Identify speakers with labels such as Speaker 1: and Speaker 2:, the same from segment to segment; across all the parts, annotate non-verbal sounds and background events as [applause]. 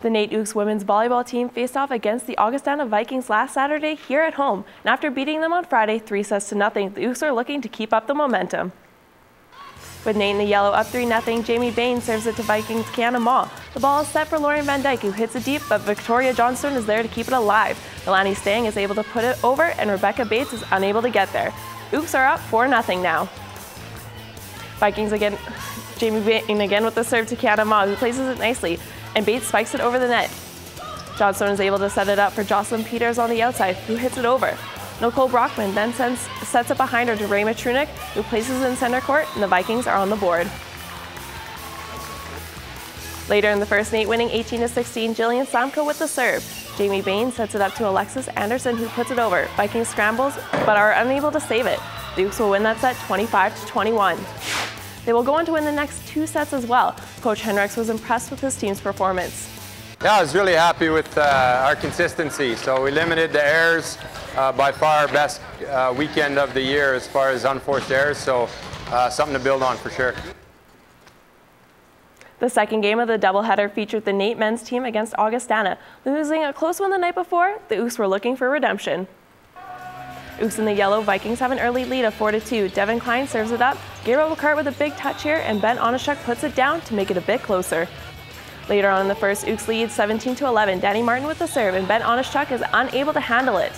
Speaker 1: The NAIT Ooks women's volleyball team faced off against the Augustana Vikings last Saturday here at home, and after beating them on Friday three sets to nothing, the Ooks are looking to keep up the momentum. With NAIT in the yellow up 3 0, Jamie Bain serves it to Vikings Kiana Mall. The ball is set for Lauren Van Dyke, who hits it deep, but Victoria Johnstone is there to keep it alive. Milani Stang is able to put it over, and Rebecca Bates is unable to get there. Ooks are up 4 0 now. Vikings again, Jamie Bain again with the serve to Kiana Mall, who places it nicely and Bates spikes it over the net. Johnstone is able to set it up for Jocelyn Peters on the outside, who hits it over. Nicole Brockman then sends, sets it behind her to Ray Matrunik, who places it in center court, and the Vikings are on the board. Later in the first, NAIT winning 18 to 16, Jillian Samko with the serve. Jamie Bain sets it up to Alexis Anderson, who puts it over. Vikings scrambles, but are unable to save it. Dukes will win that set 25 to 21. They will go on to win the next two sets as well. Coach Henriks was impressed with his team's performance.
Speaker 2: Yeah, I was really happy with uh, our consistency. So we limited the errors, uh, by far our best uh, weekend of the year as far as unforced errors. So uh, something to build on for sure.
Speaker 1: The second game of the doubleheader featured the NAIT men's team against Augustana. Losing a close one the night before, the Ooks were looking for redemption. Ooks in the yellow, Vikings have an early lead of 4-2. Devin Klein serves it up. Gabriel McCart with a big touch here, and Ben Onishuk puts it down to make it a bit closer. Later on in the first, Ooks leads 17-11. Danny Martin with the serve, and Ben Onishuk is unable to handle it.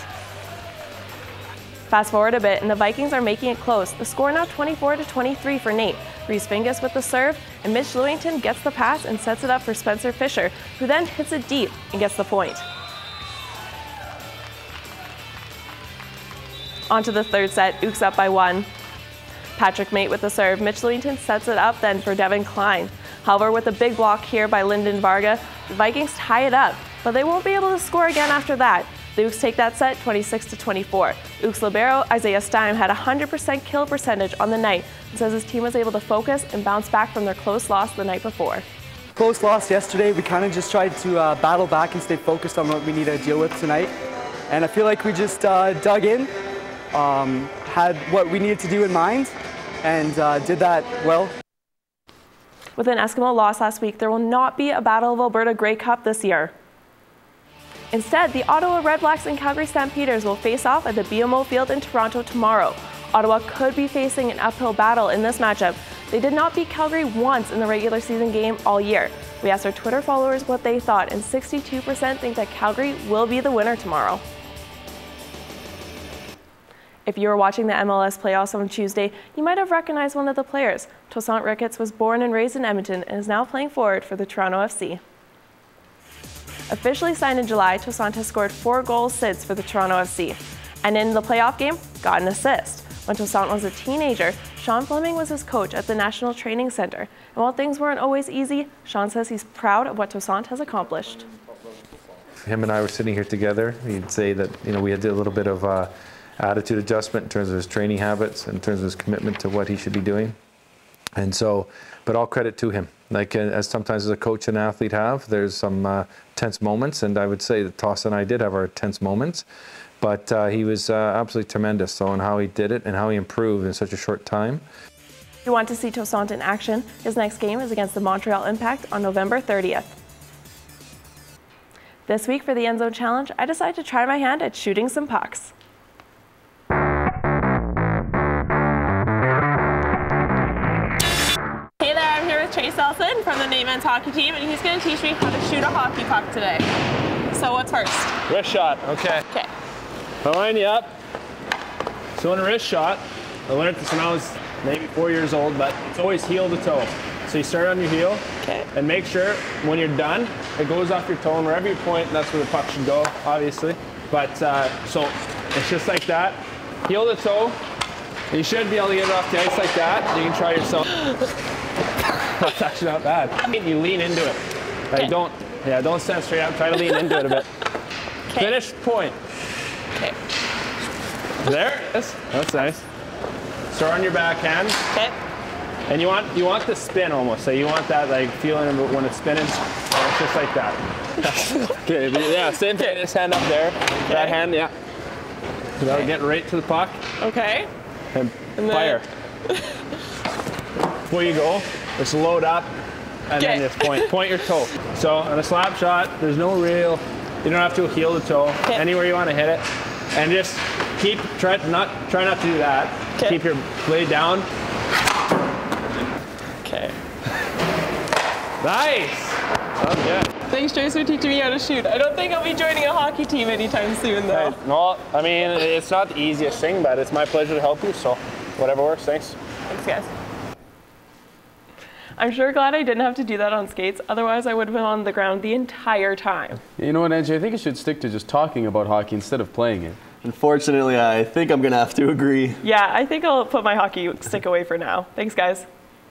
Speaker 1: Fast forward a bit, and the Vikings are making it close. The score now 24 to 23 for NAIT. Reese Fingus with the serve, and Mitch Lewington gets the pass and sets it up for Spencer Fisher, who then hits it deep and gets the point. On to the third set, Ooks up by one. Patrick Mate with the serve. Mitch Lewington sets it up then for Devin Klein. However, with a big block here by Lyndon Varga, the Vikings tie it up, but they won't be able to score again after that. The Ooks take that set 26 to 24. Ooks libero Isaiah Stein had a 100% kill percentage on the night and says his team was able to focus and bounce back from their close loss the night before.
Speaker 3: Close loss yesterday. We kind of just tried to uh, battle back and stay focused on what we need to deal with tonight. And I feel like we just uh, dug in, um, had what we needed to do in mind, and uh, did that well.
Speaker 1: With an Eskimo loss last week, there will not be a Battle of Alberta Grey Cup this year. Instead, the Ottawa Redblacks and Calgary Stampeders will face off at the BMO Field in Toronto tomorrow. Ottawa could be facing an uphill battle in this matchup. They did not beat Calgary once in the regular season game all year. We asked our Twitter followers what they thought, and 62% think that Calgary will be the winner tomorrow. If you were watching the MLS playoffs on Tuesday, you might have recognized one of the players. Tosaint Ricketts was born and raised in Edmonton and is now playing forward for the Toronto FC. Officially signed in July, Tosaint has scored four goals since for the Toronto FC. And in the playoff game, got an assist. When Tosaint was a teenager, Sean Fleming was his coach at the National Training Center. And while things weren't always easy, Sean says he's proud of what Tosaint has accomplished.
Speaker 4: Him and I were sitting here together. He'd say that you know we had a little bit of uh, attitude adjustment in terms of his training habits, in terms of his commitment to what he should be doing. And so, but all credit to him. Like uh, as sometimes as a coach and athlete have, there's some uh, tense moments, and I would say that Toss and I did have our tense moments. But uh, he was uh, absolutely tremendous so on how he did it and how he improved in such a short time.
Speaker 1: If you want to see Tosaint in action, his next game is against the Montreal Impact on November 30th. This week for the nZone Challenge, I decided to try my hand at shooting some pucks. Chase Elson from the NAIT men's hockey team, and he's going to teach me how to shoot a hockey puck today. So what's first?
Speaker 5: Wrist shot, okay.
Speaker 1: Okay.
Speaker 5: I'll line you up. So in a wrist shot, I learned this when I was maybe four years old, but it's always heel to toe. So you start on your heel,
Speaker 1: okay.
Speaker 5: and make sure when you're done, it goes off your toe, and wherever you point, that's where the puck should go, obviously. But uh, so it's just like that, heel to toe. You should be able to get it off the ice like that. You can try yourself. [laughs] That's actually not bad. You lean into it. Like, don't, yeah, don't stand straight up. Try to lean into it a bit. [laughs]
Speaker 1: Kay.
Speaker 5: Finish point.
Speaker 1: Okay.
Speaker 5: There it is. That's nice. Start on your backhand.
Speaker 1: Okay.
Speaker 5: And you want you want the spin almost. So you want that like feeling of when it's spinning. It's just like that. [laughs] [laughs] okay. Yeah. Same thing. This hand up there. Okay. That hand. Yeah. That'll okay. get right to the puck.
Speaker 1: Okay.
Speaker 5: And, and fire. Before you go, just load up and then
Speaker 1: Okay.
Speaker 5: just point point your toe. So on a slap shot, there's no real. You don't have to heel the toe. Anywhere you want to hit it, and just keep try not try not to do that. Keep your blade down.
Speaker 1: Okay.
Speaker 5: Nice. Sounds good.
Speaker 1: Thanks, Joyce, for teaching me how to shoot. I don't think I'll be joining a hockey team anytime soon, though.
Speaker 5: No, I mean it's not the easiest thing, but it's my pleasure to help you. So whatever works. Thanks.
Speaker 1: Thanks, guys. I'm sure glad I didn't have to do that on skates. Otherwise, I would have been on the ground the entire time.
Speaker 6: You know what, Angie? I think you should stick to just talking about hockey instead of playing it.
Speaker 7: Unfortunately, I think I'm going to have to agree.
Speaker 1: Yeah, I think I'll put my hockey stick away for now. Thanks, guys.